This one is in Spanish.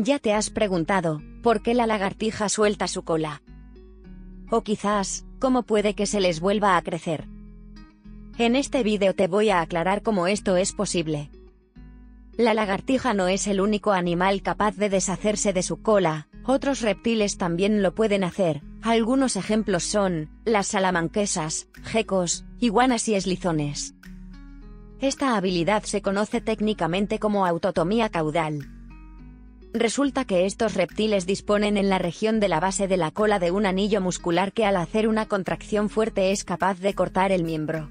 Ya te has preguntado, ¿por qué la lagartija suelta su cola? O quizás, ¿cómo puede que se les vuelva a crecer? En este vídeo te voy a aclarar cómo esto es posible. La lagartija no es el único animal capaz de deshacerse de su cola, otros reptiles también lo pueden hacer, algunos ejemplos son, las salamanquesas, gecos, iguanas y eslizones. Esta habilidad se conoce técnicamente como autotomía caudal. Resulta que estos reptiles disponen en la región de la base de la cola de un anillo muscular que al hacer una contracción fuerte es capaz de cortar el miembro.